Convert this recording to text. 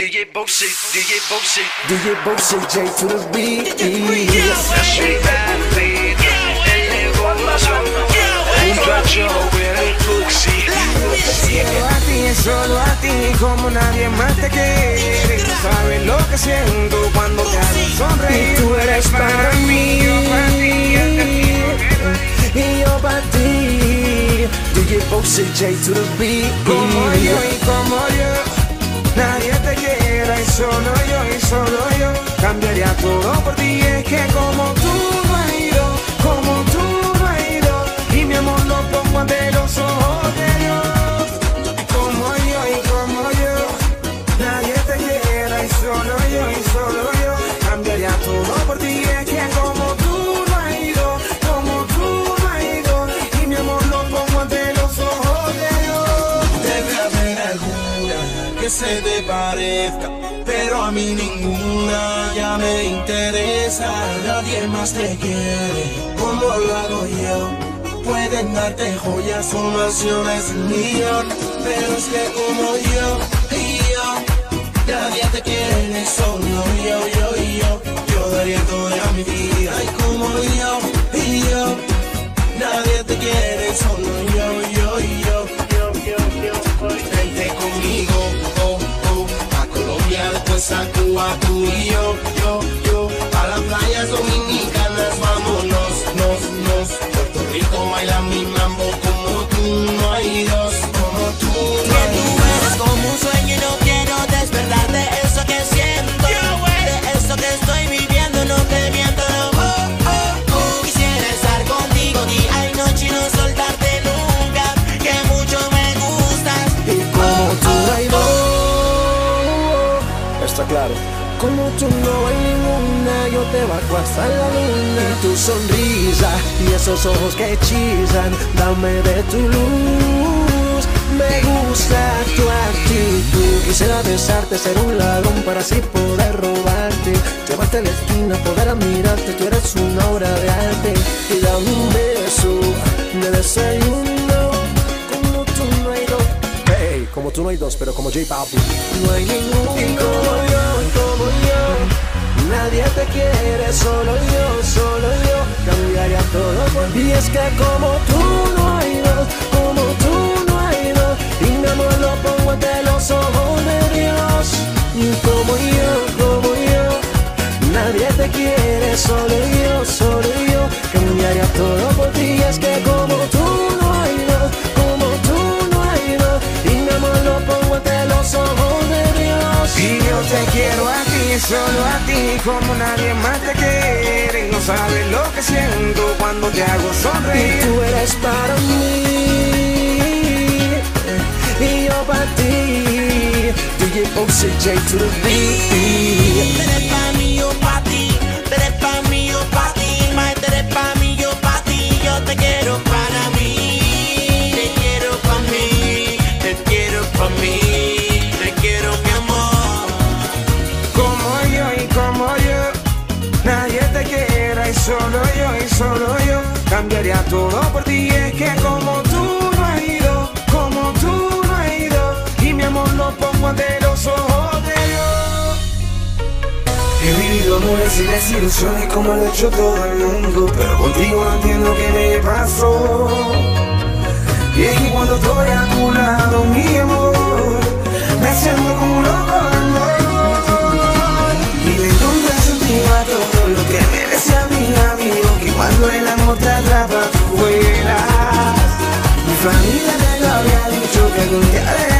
DJ Boxy, DJ Boxy. DJ Boxy, J to the beat. Solo a ti, solo a ti, como nadie más te quiere. Sabes lo que siento cuando te hago sonreír. Y tú eres para mí, yo para ti, y yo para ti. DJ Boxy, J to the beat. Solo yo y solo yo Cambiaría todo por ti se te parezca, pero a mí ninguna ya me interesa. Nadie más te quiere como lo hago yo. Pueden darte joyas o mansiones millón, pero es que como yo, después a Cuba, tú y yo, yo, yo, a las playas dominicanas, Está claro. Como tú no hay ninguna Yo te bajo hasta la luna. Y tu sonrisa Y esos ojos que hechizan Dame de tu luz. Me gusta tu actitud. Quisiera besarte, ser un ladrón Para así poder robarte. Llevarte a la esquina, poder admirarte. Tú eres una obra de arte. Y dame un beso de desayuno. Como tú no hay dos. Hey, como tú no hay dos, pero como J Balvin. No hay ninguno Nadie te quiere, solo yo, solo yo. Cambiaría todo por ti. Es que como tú no hay dos, como tú no hay dos. Y mi amor lo pongo ante los ojos de Dios. Y como yo, como yo. Nadie te quiere, solo yo, solo yo. Cambiaría todo por ti. Es que solo a ti, como nadie más te quiere. Y no sabes lo que siento cuando te hago sonreír. Y tú eres para mí, y yo para ti. DJ OCJ to the beat. Solo yo y solo yo cambiaría todo por ti. Es que como tú no has ido, como tú no has ido, y mi amor lo pongo ante los ojos de Dios. He vivido amores y desilusiones como lo ha hecho todo el mundo, pero contigo no entiendo qué me pasó. Y es que cuando estoy a tu lado, mi amor, me siento familia me lo había dicho que algún día